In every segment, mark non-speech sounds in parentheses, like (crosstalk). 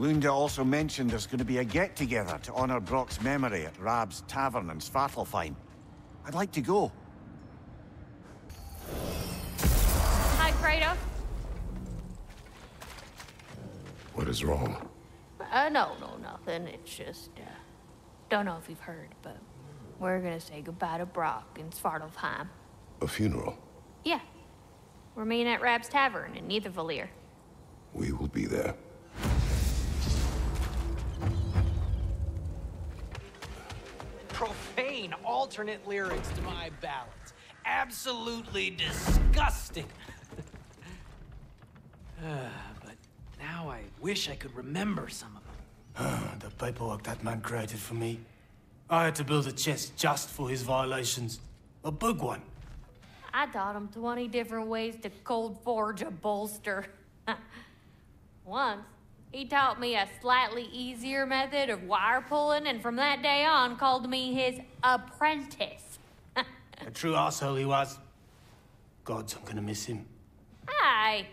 Lunda also mentioned there's going to be a get-together to honor Brok's memory at Raeb's Tavern in Svartalfheim. I'd like to go. Hi, Kratos. What is wrong? Uh, no, no, nothing. It's just, uh, don't know if you've heard, but we're gonna say goodbye to Brock in Svartalfheim. A funeral? Yeah. We're meeting at Raeb's Tavern in Nidavellir. We will be there. Profane alternate lyrics to my ballads. Absolutely disgusting. Uh, (laughs) but now I wish I could remember some of them. the paperwork that man created for me. I had to build a chest just for his violations. A big one. I taught him 20 different ways to cold forge a bolster. (laughs) Once, he taught me a slightly easier method of wire pulling, and from that day on, called me his apprentice. (laughs) a true asshole he was. Gods, I'm gonna miss him. Hi!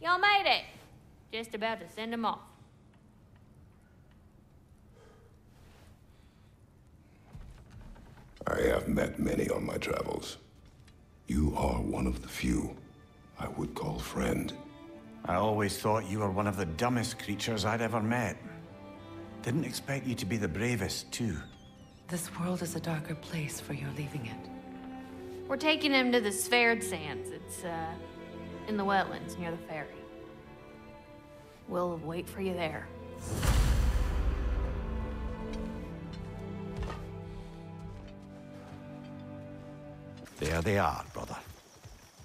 Y'all made it. Just about to send him off. I have met many on my travels. You are one of the few I would call friend. I always thought you were one of the dumbest creatures I'd ever met. Didn't expect you to be the bravest, too. This world is a darker place for your leaving it. We're taking him to the Sverd Sands. It's, uh, in the wetlands near the ferry. We'll wait for you there. There they are, brother.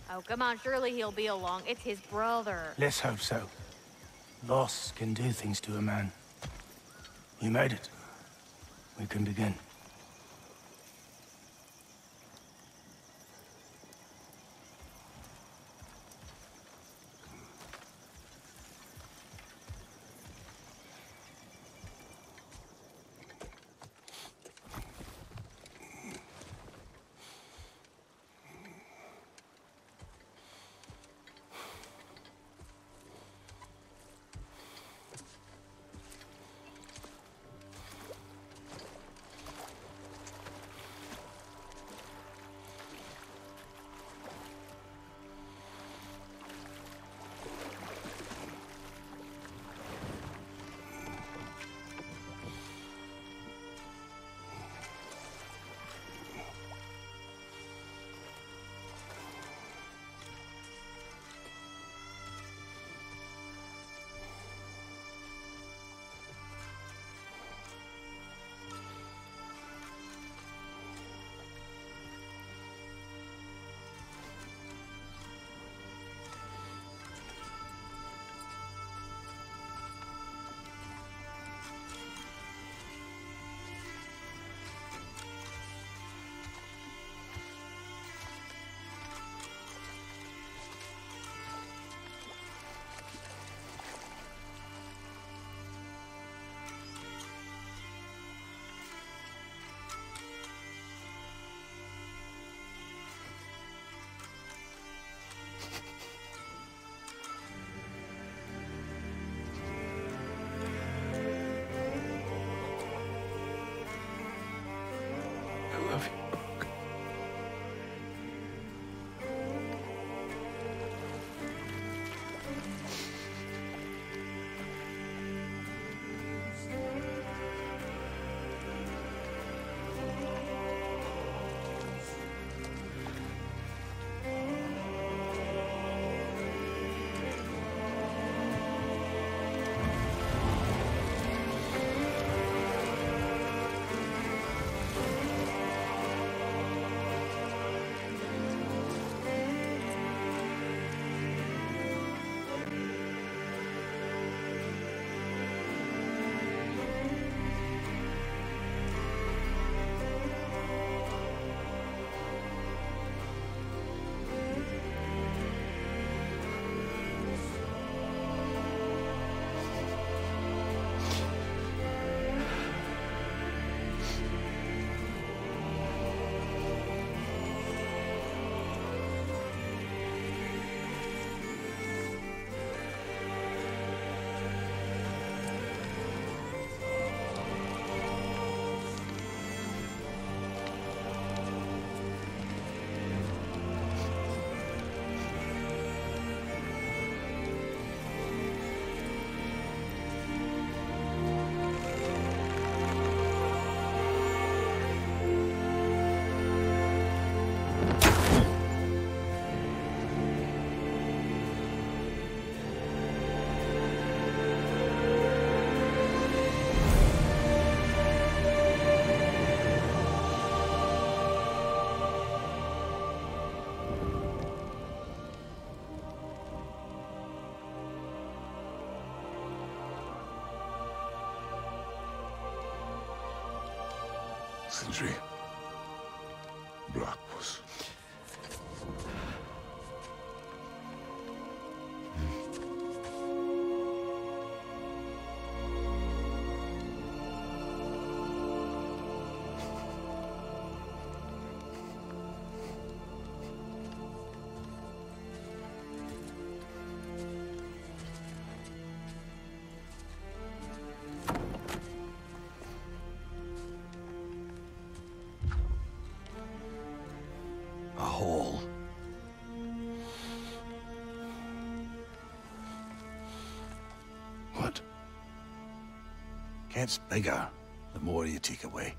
Oh, come on, surely he'll be along. It's his brother. Let's hope so. Loss can do things to a man. You made it. We can begin. Sindri. Brok was... Gets bigger the more you take away.